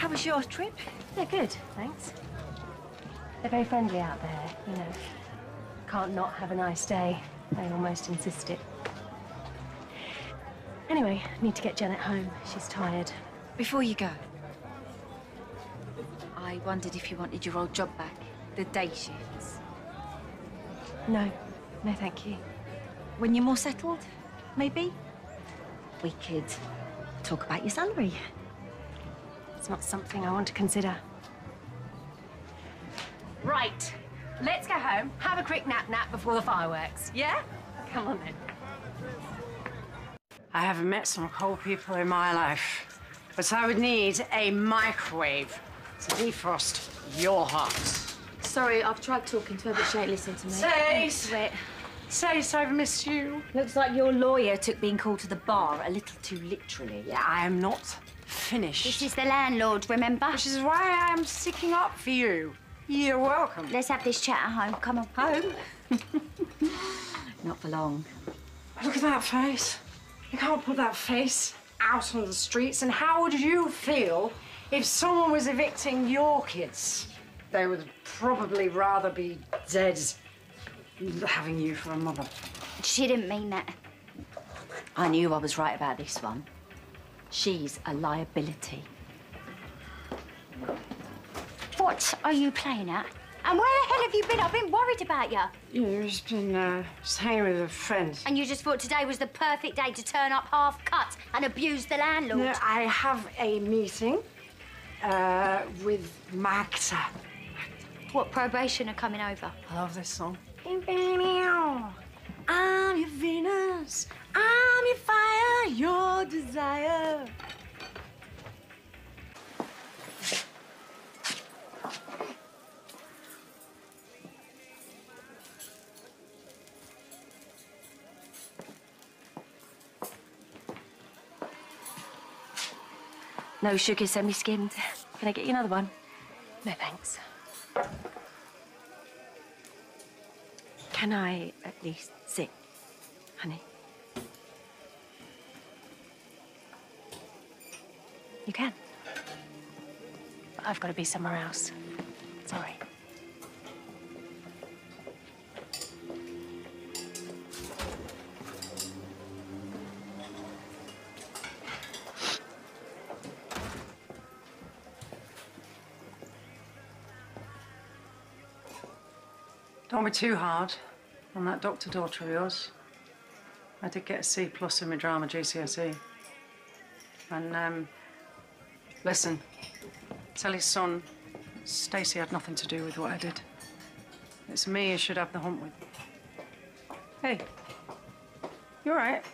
How was your trip? They're good, thanks. They're very friendly out there, you know. Can't not have a nice day. They almost insist it. Anyway, need to get Janet home. She's tired. Before you go, I wondered if you wanted your old job back, the day shifts. No, no thank you. When you're more settled, maybe? We could talk about your salary. It's not something I want to consider. Right, let's go home, have a quick nap nap before the fireworks, yeah? Come on then. I haven't met some cold people in my life, but I would need a microwave to defrost your heart. Sorry, I've tried talking to her, but she ain't listened to me. Stace! Wait, Stace, I've missed you. looks like your lawyer took being called to the bar a little too literally. Yeah, I am not finished. This is the landlord, remember? Which is why I am sticking up for you. You're welcome. Let's have this chat at home. Come on. Home? Not for long. Look at that face. You can't put that face out on the streets. And how would you feel if someone was evicting your kids? They would probably rather be dead than having you for a mother. She didn't mean that. I knew I was right about this one. She's a liability. What are you playing at? And where the hell have you been? I've been worried about you. You've just been uh, just hanging with a friend. And you just thought today was the perfect day to turn up half cut and abuse the landlord. No, I have a meeting uh, with Magda. What probation are coming over? I love this song. I'm your Venus. I'm your fire, your desire. No sugar, semi-skimmed. Can I get you another one? No, thanks. Can I at least sit, honey? You can. But I've got to be somewhere else. Don't be too hard on that doctor daughter of yours. I did get a C plus in my drama GCSE. And um, listen, tell his son Stacey had nothing to do with what I did. It's me you should have the hump with. Hey, you all right?